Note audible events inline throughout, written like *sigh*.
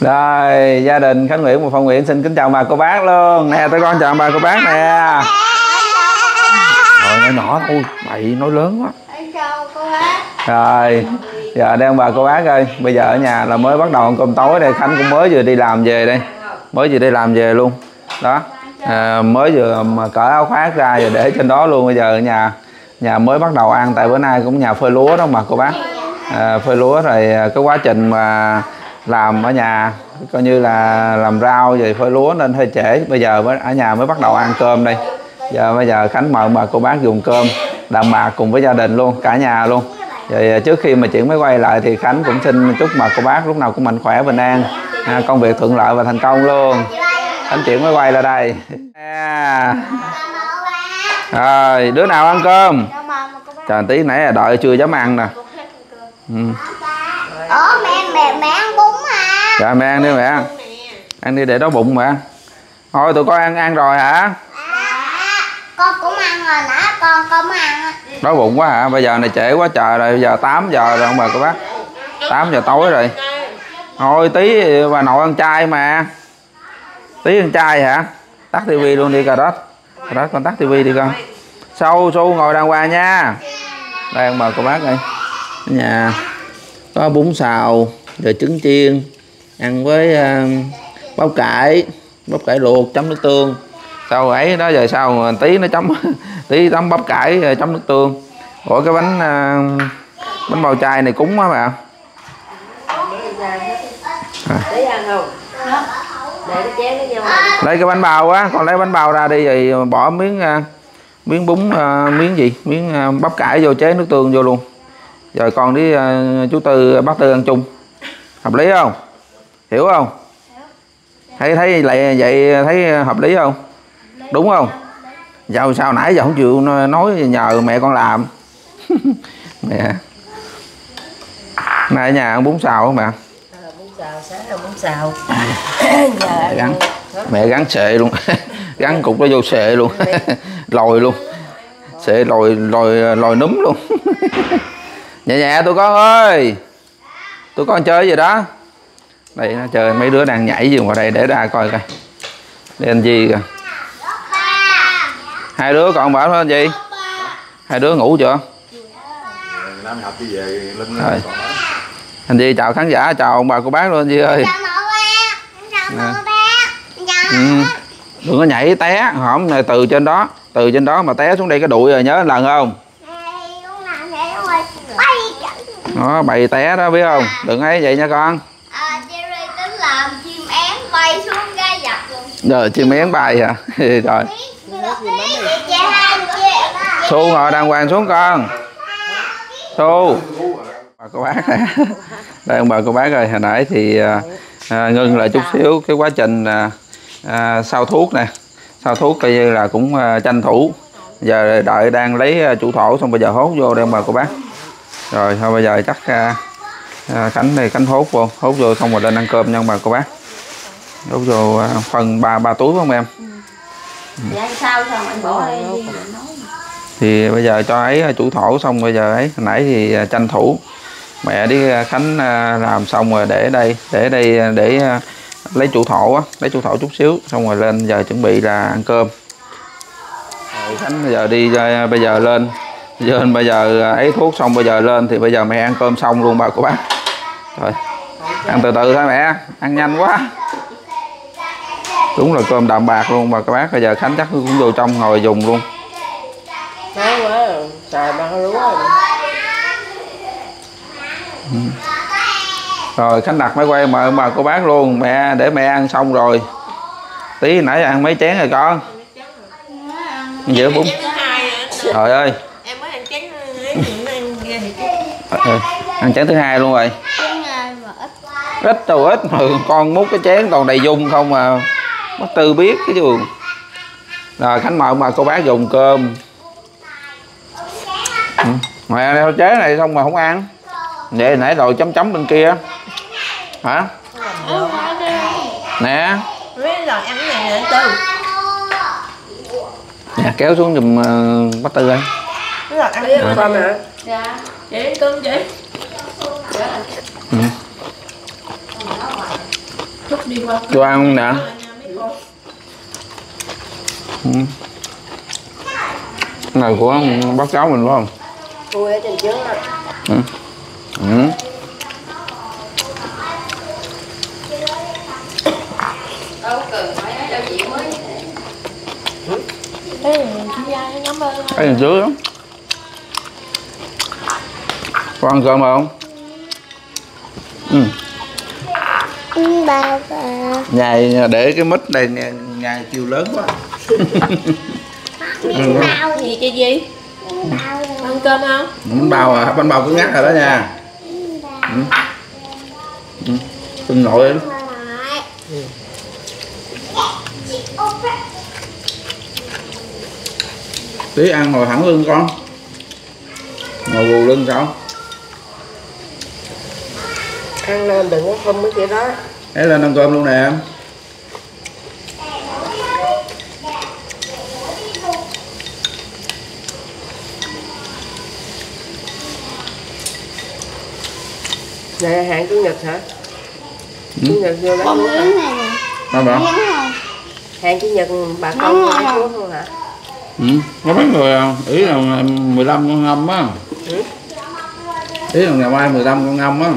rồi gia đình khánh nguyễn và phong nguyễn xin kính chào bà cô bác luôn. Nè tụi con chào bà cô bác nè. Rồi nói nhỏ thôi bậy nói lớn quá. Rồi giờ đây ông bà cô bác ơi. Bây giờ ở nhà là mới bắt đầu ăn cơm tối đây. Khánh cũng mới vừa đi làm về đây. Mới vừa đi làm về luôn. Đó à, mới vừa mà cởi áo khoác ra rồi để trên đó luôn. Bây giờ ở nhà nhà mới bắt đầu ăn. Tại bữa nay cũng nhà phơi lúa đó mà cô bác. À, phơi lúa rồi à, cái quá trình mà làm ở nhà coi như là làm rau rồi phơi lúa nên hơi trễ. Bây giờ mới ở nhà mới bắt đầu ăn cơm đây. Giờ bây giờ khánh mời bà cô bác dùng cơm đạm bạc cùng với gia đình luôn cả nhà luôn. Rồi trước khi mà chuyển máy quay lại thì khánh cũng xin chúc bà cô bác lúc nào cũng mạnh khỏe bình an. À, công việc thuận lợi và thành công luôn. Khánh chuyển máy quay lại đây. À. rồi đứa nào ăn cơm? Trời tí nãy là đợi chưa dám ăn nè. Ừ. Ủa mẹ mẹ mẹ ăn bún à? Dạ mẹ ăn đi mẹ ăn. Đi để đó bụng mẹ. Thôi tụi con ăn ăn rồi hả? À con cũng ăn rồi nãy con cũng ăn. Đói bụng quá hả? Bây giờ này trễ quá trời rồi bây giờ 8 giờ rồi ông bà cô bác. 8 giờ tối rồi. Thôi tí bà nội ăn chay mà. Tí ăn chay hả? Tắt tivi luôn đi cà đó cà đó con tắt tivi đi con. Sâu su ngồi đàng hoàng nha. Đây ông bà cô bác ơi. Ở nhà có bún xào rồi trứng chiên ăn với uh, bắp cải bắp cải luộc chấm nước tương. Sau ấy đó giờ sau tí nó chấm *laughs* tí chấm bắp cải ờ, chấm nước tương. Ủa cái bánh uh, bánh bao chay này cúng quá vô lấy cái bánh bao á con lấy bánh bao ra đi rồi bỏ miếng uh, miếng bún uh, miếng gì? Miếng uh, bắp cải vô chế nước tương vô luôn rồi con đi uh, ờ, chú tư bác tư ăn chung. Hợp lý không? Hiểu không? Thấy thấy lại vậy thấy hợp lý không? Đúng không? Giàu sao nãy giờ không chịu nói nhờ mẹ con làm. *laughs* Mẹ. Nay ở nhà ăn bún xào không mẹ bún xào, sáng bún mẹ gắn mẹ gắn sệ luôn. *laughs* Gắn cục nó vô sệ luôn. *laughs* Lồi luôn. Sệ lồi lồi lồi núm luôn nhẹ nhẹ tụi con ơi. Tụi con chơi gì đó. Đây nó chơi mấy đứa đang nhảy gì ngoài đây để ra coi coi. Để anh gì kìa. Hai đứa còn bảo anh gì hai đứa ngủ chưa? Nam học đi về Linh Rồi. anh gì chào khán giả chào ông bà cô bác luôn anh gì ơi. Chào ừ. đừng có nhảy té hổm này từ trên đó từ trên đó mà té xuống đây cái đuổi rồi nhớ lần không Này con làm thế rồi Bay chạy nó bày té đó biết không? Đừng ấy vậy nha con. À Jerry tính làm chim én bay xuống cái giặt luôn. Rồi chim én bay hả? *laughs* Rồi su ngồi đàng hoàng xuống con. Su. Bà cô bác *laughs* đây ông bà cô bác ơi hồi nãy thì à, à, ngưng lại chút xíu cái quá trình à, à, sau thuốc nè. Sau thuốc coi như là cũng à, tranh thủ. Giờ đợi đang lấy à, chủ thổ xong bây giờ hốt vô đây ông bà cô bác rồi thôi bây giờ chắc à, à, cánh này cánh hốt vô. Hốt vô xong rồi lên ăn cơm nha bà cô bác. Hốt vô à, phần ba ba túi không em? Dạ sao sao anh bỏ đây đi. Thì bây giờ cho ấy chủ thổ xong bây giờ ấy. Hồi nãy thì à, tranh thủ. Mẹ đi à, khánh à, làm xong rồi để đây để đây à, để à, lấy chủ thổ á lấy chủ thổ chút xíu xong rồi lên giờ chuẩn bị là ăn cơm. Rồi khánh bây giờ đi à, bây giờ lên giờ bây giờ à, ấy thuốc xong bây giờ lên thì bây giờ mẹ ăn cơm xong luôn bà của bác. Rồi ăn từ từ thôi mẹ ăn nhanh quá. Đúng là cơm đạm bạc luôn bà các bác bây giờ khánh chắc cũng vô trong ngồi dùng luôn. Nói quá Trời ba lúa rồi. Rồi khánh đặt máy quay mời bà cô bác luôn mẹ để mẹ ăn xong rồi. Tí nãy ăn mấy chén rồi con. Dĩa bún. Trời ơi chén ăn ăn chén thứ hai luôn rồi. Ít đâu ít mà con múc cái chén toàn đầy dung không mà mất tư biết cái chứ rồi khánh mời mà cô bác dùng cơm. Ừ. ăn theo chế này xong mà không ăn. Vậy nãy rồi chấm chấm bên kia. Hả? Nè. Nè kéo xuống giùm ờ, uh, bắt tư ơi. Mấy lần ăn cái con hả? Dạ. Chị cơm chị. Chút đi qua. Cho ăn không nè ừ. Này của bác cháu mình phải không? Tôi ở trên trước á ừ. Ừ. mới. Cái này dưới đó có ăn cơm không? Ừ. Ba nhài để cái mít nghe nhài chiều lớn quá. Bao gì chị gì? Ăn cơm không? Bánh bao à bánh bao cứ ngắt rồi đó nha. Ừ. Ừ. Nội lắm. tí ăn ngồi thẳng lưng con. Ngồi gù lưng sao ăn lên đừng có không mấy kia đó. Ấy lên ăn cơm luôn nè. Em này hạn chủ nhật hả? Ừ. chủ nhật vô Con thuốc hả? miếng này nè. Sao bà không? hạn chủ nhật bà con lấy thuốc không hả? Ừ. có mấy người à, ý là 15 con ngâm á. Ừ. ý là ngày mai 15 con ngâm á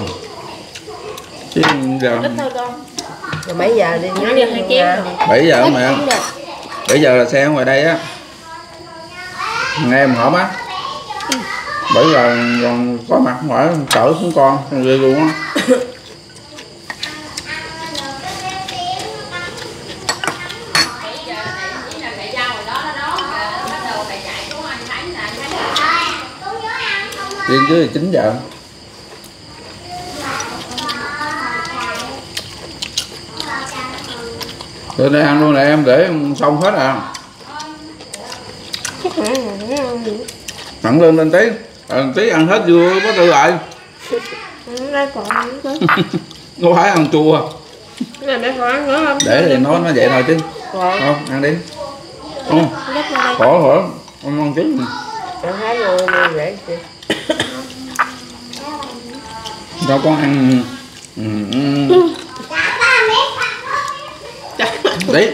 chứ giờ ít thôi con. Rồi mấy giờ đi nhớ được hai chén rồi. 7 giờ mẹ 7 giờ là xe ngoài đây á. Nghe em hỏi má 7 giờ còn có mặt ngoài chở xuống con con ghê luôn á. Riêng dưới là 9 giờ Đây ăn luôn nè em để xong hết à. Thẳng lên lên tí. À, Tí ăn hết vừa có tự lại. Không *laughs* phải ăn chua. Này Để thì nói nó vậy thôi chứ. Không, ăn đi. Không, khổ khổ Không ăn chứ. Cho con ăn ừ, ừ. Đấy.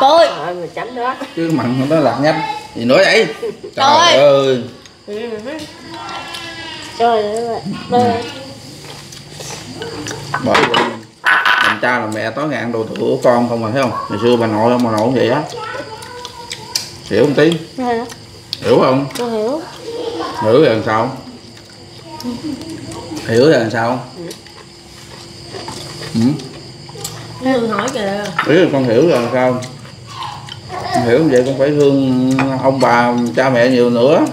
Tôi rồi mà chấm đó. Chứ mặn nó lạc nhanh. Gì nữa vậy? Trời Trời. ơi. Trời ơi Bởi vì Làm cha làm mẹ tối ngày ăn đồ thừa của con không mà thấy không? Ngày xưa bà nội ông bà nội cũng vậy á. Hiểu không tí? Hả? Hiểu không? Tôi hiểu. Hiểu rồi làm sao? Hiểu rồi làm sao ừ. Hỏi kìa. Ý là con hiểu rồi sao? Con hiểu vậy con phải thương ông bà cha mẹ nhiều nữa.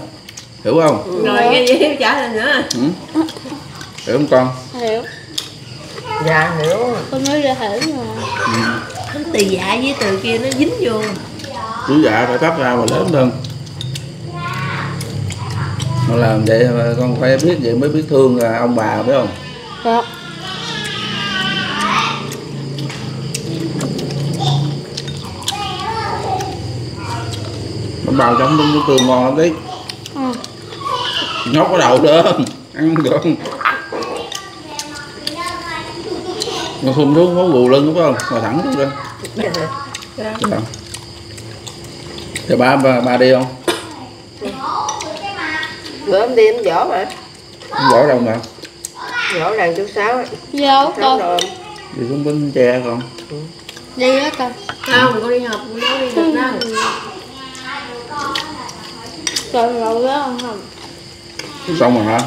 Hiểu không? Rồi cái gì trả lời nữa. Ừ. hiểu không con? Hiểu. Dạ hiểu. Con nói ra hiểu mà. Cái từ dạ với từ kia nó dính vô. Chứ dạ phải cấp ra mà lớn hơn. Mà làm vậy con phải biết vậy mới biết thương ông bà biết không? Dạ bao chống đúng cái tương ngon lắm đấy Ừ. nhóc có đầu nữa. Ăn không? Được mà không xuống có gù lưng đúng không? Mà thẳng xuống lên Dạ. dạ. Thì ba, ba ba đi không? Bữa em đi em võ mà võ đâu mà? Võ đàn chú sáu ấy. Vô sáu con. rồi. Đi xuống bến tre còn Đi đó con. Không con đi học con nói đi được đâu Trời lâu đó không không xong rồi hả?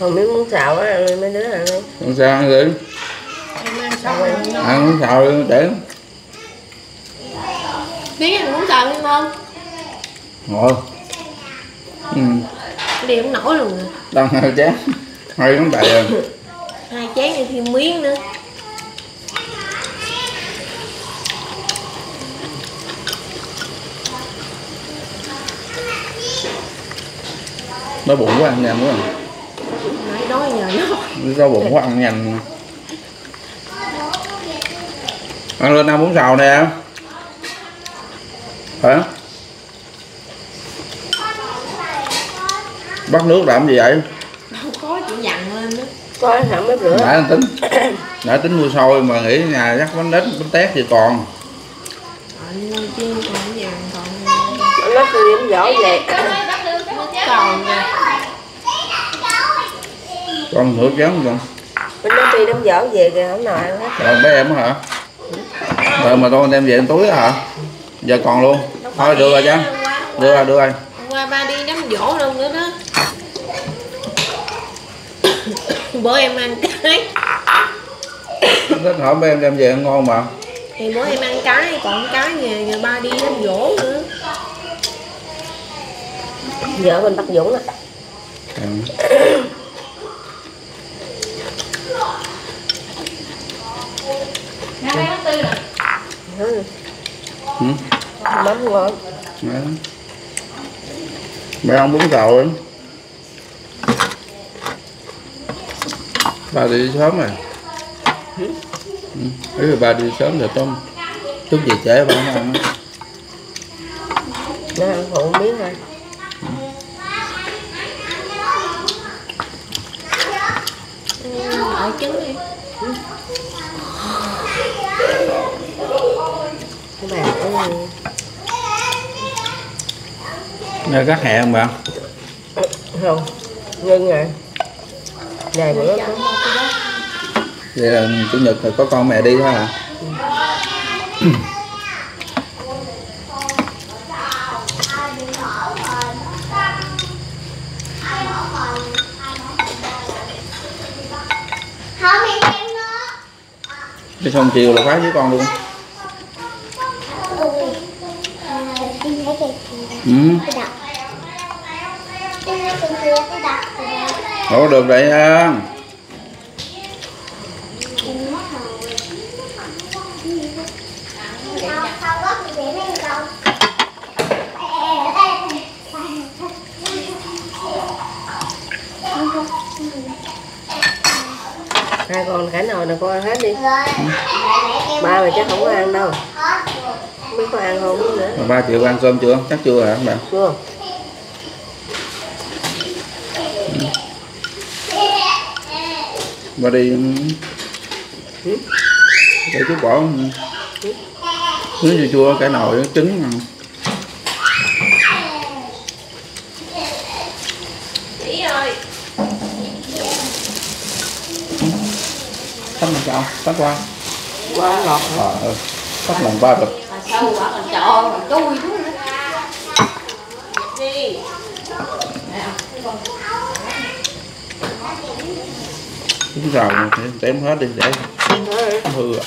Còn miếng muốn xào á mấy đứa ăn đi. Không sao ăn đi em ăn xào ăn ăn không sao đi để. Biết anh muốn xào đi không? ngồi. Ừ. đi không nổi luôn rồi đang hai chén. Hai ngón tay rồi hai chén thì thêm miếng nữa nó bụng quá ăn nhanh quá. Nói đói nhờ nó. Nó bụng quá ăn nhanh. Ăn lên ăn bún xào nè. Hả? Bắt nước làm gì vậy? Đâu có chị dặn lên đó. Có hẳn mới rửa nãy tính nãy tính mua xôi mà nghĩ nhà chắc bánh nết bánh tét gì còn. Ờ, chiên còn vàng còn nó cứ điểm vỏ về còn nè. Còn nửa chén còn bên nó đi đóng vỏ về kìa không nào ăn hết. Rồi bé em hả? Rồi mà con đem về trong túi hả? Giờ còn luôn. Thôi được rồi chứ đưa rồi đưa rồi hôm qua. Ba đi đám dỗ luôn nữa đó. Bữa em ăn cái. Thích hỏi bé em đem về ăn ngon mà. Thì bữa em ăn cái còn cái về rồi ba đi đám dỗ nữa vợ mình bắt dũng nè ừ. ừ. Ừ. mắm ngon bé ông bún xào ấy ba đi sớm rồi ừ. là ba đi sớm rồi tôm chút về trễ ba không ăn á. nó ăn phụ miếng thôi Đợi trứng đi Cái bàn cái gì? Nghe cắt hẹ không bạn? Không Ngưng rồi. Dài bữa đó. Vậy là chủ nhật rồi có con mẹ đi thôi hả? Nó cái xong chiều là phá với con luôn đi thấy cái ừ cái đập đi thấy cái kia cái đập Ủa được vậy đâu Hai con cả nồi này con ăn hết đi. Ba mà chắc không có ăn đâu biết có ăn không nữa? Mà ba chịu ăn cơm chưa? Chắc chưa hả các bạn? Chưa. Ba đi. Để chú bỏ. Nước chua chua cái nồi trứng ăn Chị ơi tắt làm sao? Tắt qua. Quá ngọt hả? ờ ừ. tắt làm ba bịch Sâu quá còn trộn Chui xuống nữa. Đi chúng rào thì tém hết đi để nó hư à.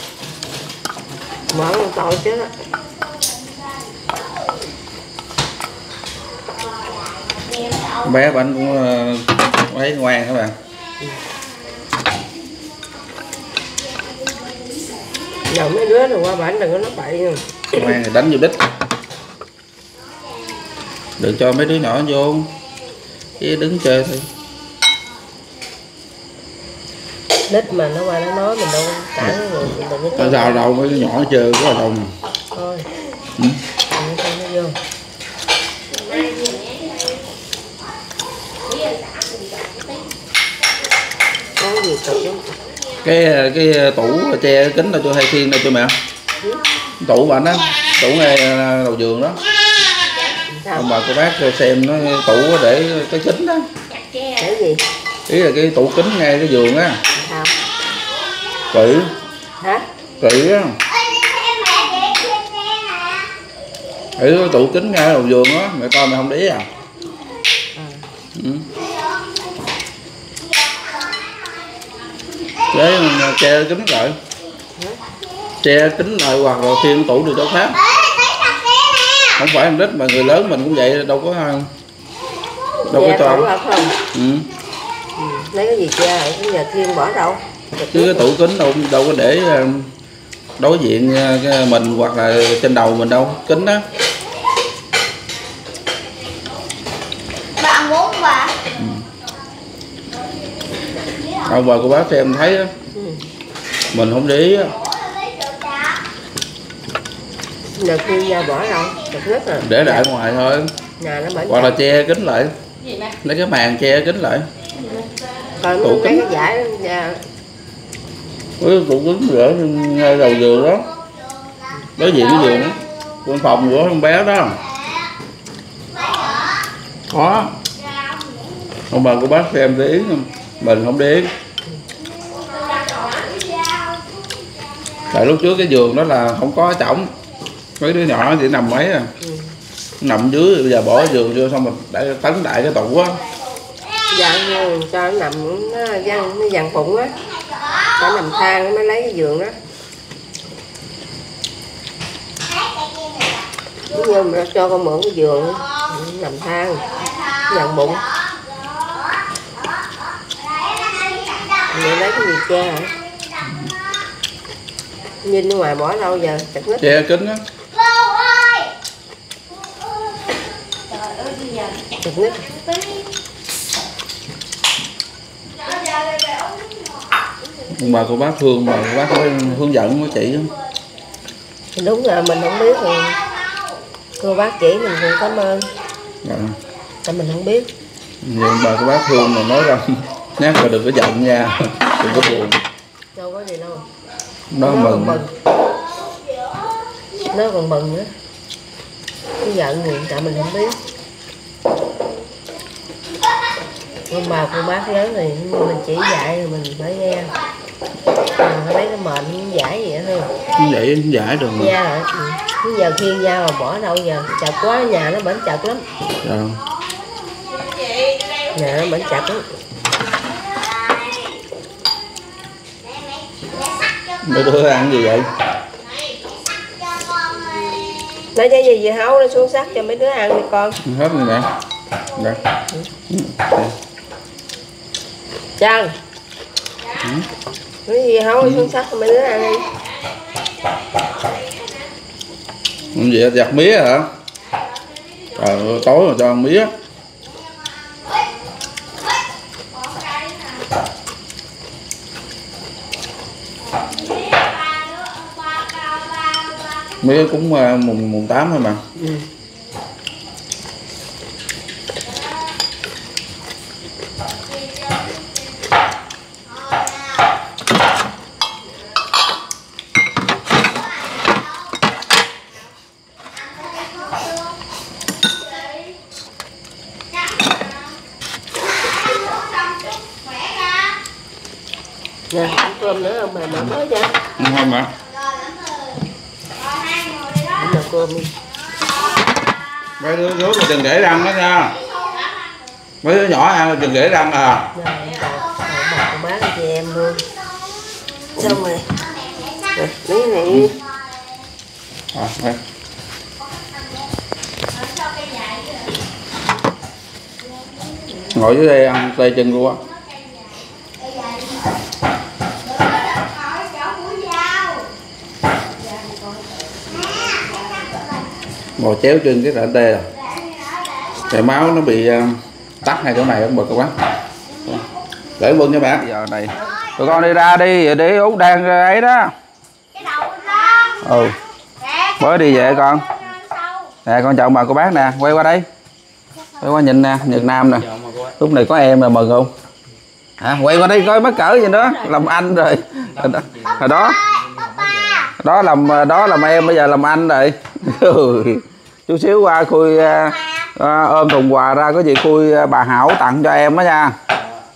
Mở một tội chứ. Bé của anh cũng ờ, thấy ngoan các bạn. Giờ mấy đứa rồi qua bển đừng có nói bậy nha ngoan thì đánh vô đích đừng cho mấy đứa nhỏ vô. Chỉ đứng chơi thôi. Đít mà nó qua nó nói mình đâu cản cái người mình đừng có sao đâu mấy đứa nhỏ chơi có là đâu mà Thôi. Ừ. Cho nó vô. Cái cái tủ che kính đâu cho hai thiên đâu cho mẹ tủ bạn đó tủ ngay ờ, đầu giường đó. Ông bà cô bác xem nó tủ để cái kính đó. Cái gì? ý là cái tủ kính ngay cái giường á. Kỹ Hả? kỹ á. Kỹ cái tủ kính ngay đầu giường á. Mẹ coi mẹ không để ý à? À. ừ. để che kính lại che kính lại hoặc là thiên tủ được chỗ khác không phải con nít mà người lớn mình cũng vậy đâu có đâu có Che tủ cho hả không? ừ. Ừ. Lấy cái gì che hả? Cái giờ Thiên bỏ đâu? chứ cái tủ kính đâu đâu có để ờ, đối diện ờ, cái mình hoặc là trên đầu mình đâu kính đó bạn muốn bà ông bà cô bác xem thấy á, Ừ. mình không để ý á, Thiên ra bỏ đâu? Cực nhất rồi. Để đại ngoài thôi. Nhà nó bển hoặc là che kính lại. Lấy cái màn che kính lại. Còn Tủ mình lấy kính. cái giải dạ, với tủ kính rửa ngay đầu giường đó. Đối diện cái giường đó căn phòng của con bé đó. Có. Ông bà của bác xem để ý không mình không để ý. Tại lúc trước cái giường đó là không có chổng mấy đứa nhỏ chỉ nằm mấy à? Nằm dưới bây giờ bỏ giường vô xong mình để tấn đại cái tủ á. Dạ cho nó nằm nó văng nó dằn phụng á. Nó nằm thang nó mới lấy cái giường đó. Như mà cho con mượn cái giường nằm thang dằn bụng Mẹ lấy cái gì che hả? Nhìn ngoài bỏ đâu giờ chặt nít. Che kính á nít ông bà cô bác thương mà cô bác có hướng dẫn có chỉ không Thì đúng là mình không biết thì cô bác chỉ mình cũng cảm ơn. Dạ. tại mình không biết. Nhưng bà cô bác thương mà nói rằng nhắc là đừng có giận nha. Đừng có buồn. Đâu có gì đâu. Nó nó mừng. mừng nó còn mừng nữa. Cái giận thì tại mình không biết ông bà cô bác lớn thì mình chỉ dạy thì mình phải nghe. Mình phải lấy cái mệnh giải vậy thôi. Như vậy giải được mà. Rồi ừ. Bây giờ khiêng nhau mà bỏ đâu giờ? Chặt quá nhà nó bển chặt lắm. Dạ. nhà nó bển chặt lắm. Mấy đứa ăn gì vậy? Lấy cái gì gì hấu? Nó xuống sắt cho mấy đứa ăn đi con. Hết rồi nè. Dạ. Trần Cái gì hấu xuống sắt mấy đứa ăn đi. Làm gì giặt mía hả? Trời ơi, tối mà cho ăn mía. Mía cũng à, mùng mùng tám thôi mà. Ừ. mới cho không đi mấy đứa rốt mà đừng để răng đó nha. Mấy đứa nhỏ ăn đừng để răng à. Con bác chị em luôn. Xong rồi. Cái này. À, đây. ngồi dưới đây ăn tay chân luôn á ngồi chéo trên cái rãnh đê. Rồi cái máu nó bị à, tắt hai chỗ này không bực các bác để vâng cho bác giờ này tụi con đi ra đi để út đang ấy đó. Ừ. Mới đi về con. Nè con chào bà cô bác nè quay qua đây. Quay qua nhìn nè nhật nam nè. Lúc này có em là mừng không? À, quay qua đây coi mắc cỡ gì nữa. Làm anh rồi. Hồi đó, đó làm đó làm em bây giờ làm anh rồi. Ừ. chút xíu qua khui à, à, ôm thùng quà ra có gì khui à, bà hảo tặng cho em đó nha.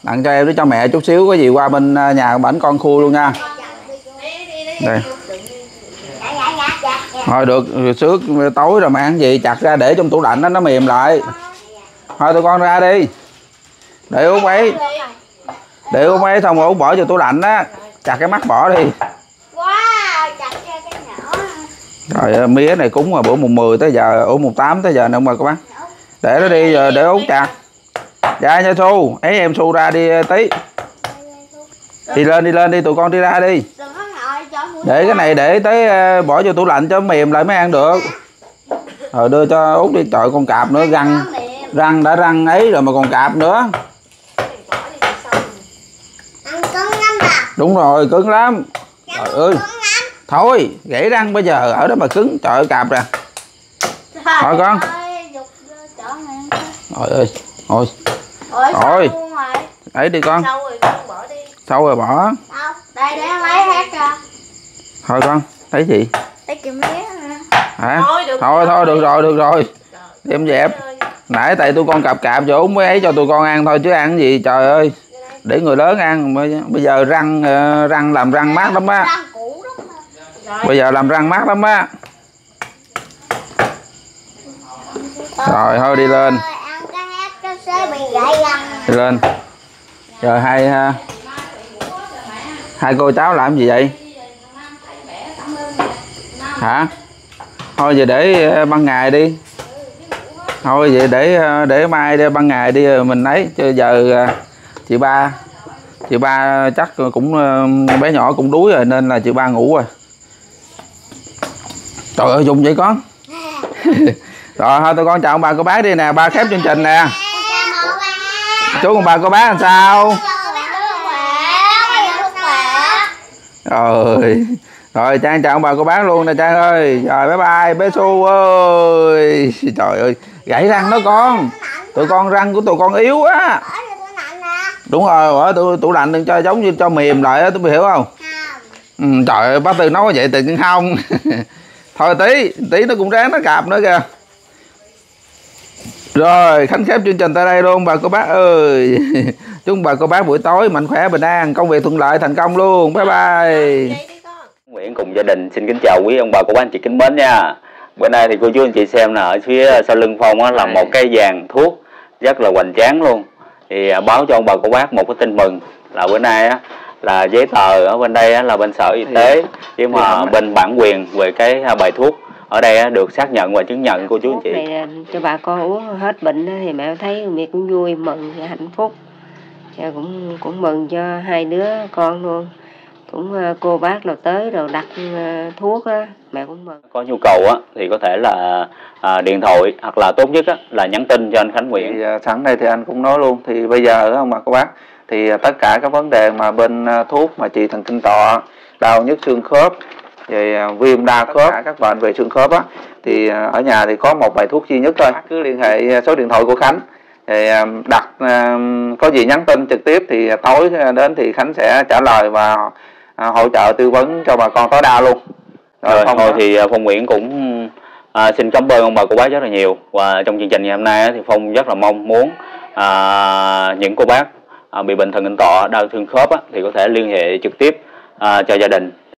Tặng cho em với cho mẹ chút xíu có gì qua bên à, nhà bảnh con khui luôn nha. Đây. Thôi được xước tối rồi mà ăn gì chặt ra để trong tủ lạnh đó nó mềm lại. Thôi tụi con ra đi. Để uống ấy. Để uống ấy xong rồi uống bỏ vô tủ lạnh á. Chặt cái mắt bỏ đi wow chặt ra cái nhỏ rồi ờ, mía này cúng mà bữa mùng 10 tới giờ ủa mùng 8 tới giờ nữa mà các bác? Để nó đi giờ để uống chặt ra nha Thu ấy em Thu ra đi ờ, tí. Đi lên đi lên đi tụi con đi ra đi. Để cái này để tới ờ, bỏ vô tủ lạnh cho mềm lại mới ăn được. Rồi đưa cho út đi trời con cạp nữa răng răng đã răng ấy rồi mà còn cạp nữa. Bà đúng rồi cứng lắm. Trời ơi thôi gãy răng bây giờ ở đó mà cứng trời ơi cạp nè Thôi con. trời ơi Ôi, Ôi, Ôi. ấy đi con, Sâu rồi con bỏ đi. sâu rồi bỏ. Đâu? Đây để lấy hết. Thôi con, thấy gì? Lấy kim mía. Hả? Thôi, được Thôi, được rồi, được rồi. Đem dẹp. Nãy tại tôi con cạp cạp chỗ mới ấy cho tụi con ăn thôi chứ ăn gì trời ơi. Để người lớn ăn bây bây giờ răng ờ, răng làm răng mát lắm á. Răng cũ lắm mà. Bây giờ làm răng mát lắm á. Rồi thôi đi lên. Đi lên. Giờ hai ha, hai cô cháu làm gì vậy? Hả? Thôi giờ để ờ, ban ngày đi. Thôi vậy để để mai đi ban ngày đi rồi mình ấy chứ giờ ờ, chị ba chị ba chắc cũng ờ, bé nhỏ cũng đuối rồi nên là chị ba ngủ rồi. Trời ơi dùng vậy con. *laughs* rồi thôi tụi con chào ông bà cô bác đi nè, ba khép chương trình nè. Chú ông bà cô bác làm sao? Rồi rồi trang chào ông bà cô bác luôn nè trang ơi rồi bye bye bé su ơi trời ơi gãy răng đó con tụi con răng của tụi con yếu á đúng rồi ở tủ tủ lạnh đừng cho giống như cho mềm lại á tôi hiểu không Không. ừ, trời ơi bác tư nói vậy tự nhiên không *laughs* thôi tí tí nó cũng ráng nó cạp nữa kìa rồi khánh khép chương trình tại đây luôn bà cô bác ơi *laughs* chúc bà cô bác buổi tối mạnh khỏe bình an công việc thuận lợi thành công luôn bye bye Nguyễn cùng gia đình xin kính chào quý ông bà cô bác anh chị kính mến nha. Bữa nay thì cô chú anh chị xem là ở phía sau lưng Phong á, là một cái vàng thuốc rất là hoành tráng luôn. Thì à, báo cho ông bà cô bác một cái tin mừng là bữa nay á là giấy tờ ở bên đây á, là bên sở y tế. Chứ mà bên bản quyền về cái à, bài thuốc ở đây á, được xác nhận và chứng nhận cô chú anh chị. này cho bà con uống hết bệnh thì mẹ thấy mẹ cũng vui mừng và hạnh phúc. Cha cũng cũng mừng cho hai đứa con luôn. Cũng ờ, cô bác nào tới rồi đặt ờ, thuốc á mẹ cũng mừng. Có nhu cầu á thì có thể là à, điện thoại hoặc là tốt nhất á là nhắn tin cho anh Khánh Nguyễn. Thì à, sẵn đây thì anh cũng nói luôn. Thì bây giờ ông bà cô bác thì à, tất cả các vấn đề mà bên à, thuốc mà trị thần kinh tọa đau nhức xương khớp rồi à, viêm đa khớp các bệnh về xương khớp á thì ở nhà thì có một bài thuốc duy nhất thôi. Cứ liên hệ số điện thoại của Khánh. Thì đặt có gì nhắn tin trực tiếp thì tối đến thì Khánh sẽ trả lời và hỗ trợ tư vấn cho bà con tối đa luôn. Rồi, Phong thôi hả? thì Phong Nguyễn cũng à, xin cảm ơn ông bà cô bác rất là nhiều. Và trong chương trình ngày hôm nay thì Phong rất là mong muốn à, những cô bác à, bị bệnh thần kinh tọa đau thương khớp á, thì có thể liên hệ trực tiếp à, cho gia đình.